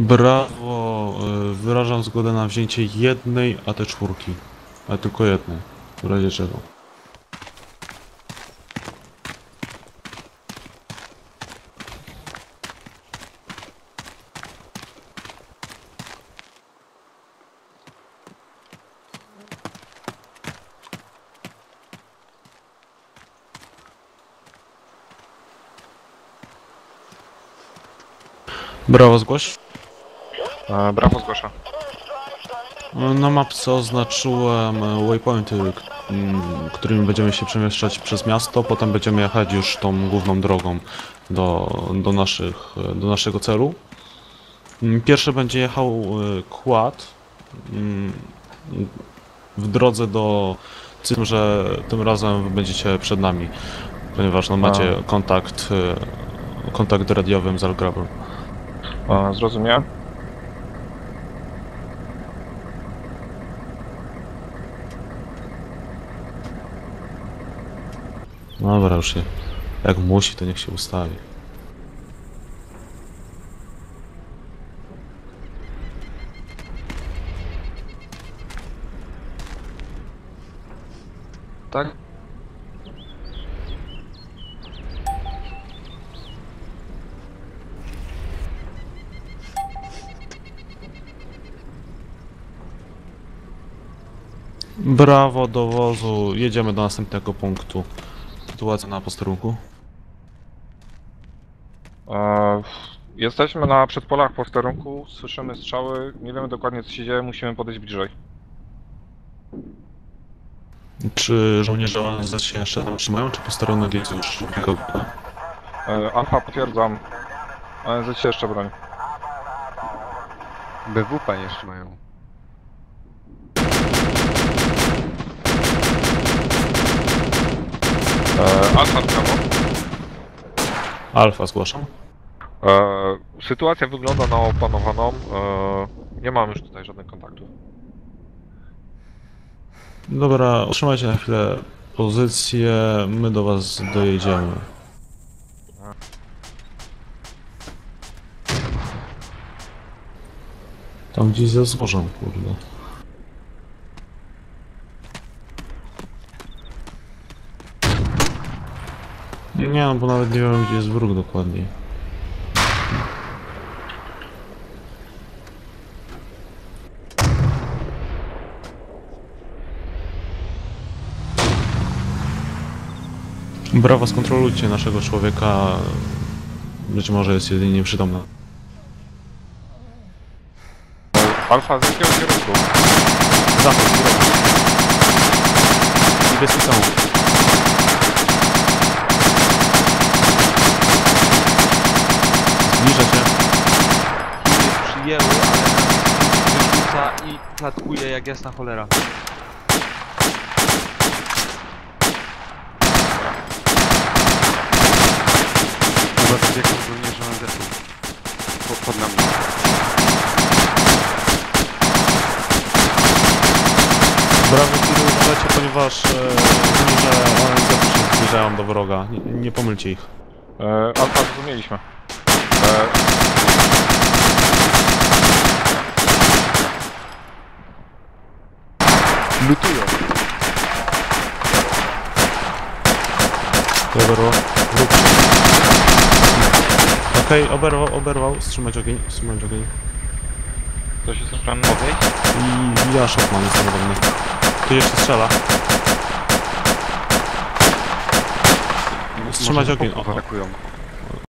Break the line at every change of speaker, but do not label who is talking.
Brawo, y, wyrażam zgodę na wzięcie jednej AT4, ale tylko jednej, w razie czego. Brawo, zgłoś.
E, brawo, zgłasza.
Na mapce oznaczyłem e, waypointy, k- m, którymi będziemy się przemieszczać przez miasto, potem będziemy jechać już tą główną drogą do, do, naszych, e, do naszego celu. M, Pierwszy będzie jechał e, kład m, w drodze do tym, że tym razem będziecie przed nami, ponieważ no, macie kontakt, e, kontakt radiowym z Algrabem.
E, zrozumiałem.
Dobra, już się. Jak musi, to niech się ustawi.
Tak?
Brawo do wozu, jedziemy do następnego punktu. Sytuacja na posterunku.
E, jesteśmy na przedpolach posterunku, słyszymy strzały, nie wiemy dokładnie co się dzieje, musimy podejść bliżej.
Czy żołnierze ONZ się jeszcze tam trzymają, czy posterunek jest już wygodny?
E, Alfa potwierdzam. ONZ się jeszcze broni.
BWP jeszcze mają.
E, Alfa prawo.
Alfa zgłaszam.
E, sytuacja wygląda na opanowaną. E, nie mam już tutaj żadnych kontaktów.
Dobra, utrzymajcie na chwilę pozycję, my do was dojedziemy. Tam gdzieś za zbożem, kurde. Nie, no bo nawet nie wiem gdzie jest wróg dokładnie. Brawo, skontrolujcie naszego człowieka. Być może jest jedynie nieprzytomny.
Alfa z jakiego kierunku?
Zachód, góra. Niebieski samochód.
Wyrzuca i klatkuje jak jasna cholera.
Chyba tak jak żołnierze ONZ-u. Pod, pod nami.
Brawo, kiedy uważacie, ponieważ e, żołnierze ONZ się zbliżają do wroga. Nie, nie pomylcie ich.
E, Alfa zrozumieliśmy. E,
Lutują.
Oberwał. Okej, oberwał, oberwał. Wstrzymać ogień, wstrzymać ogień.
ktoś jest ranny? Okej.
I ja szatman jestem ode Tu jeszcze strzela. Wstrzymać ogień.
chłopów
O, o.
atakują.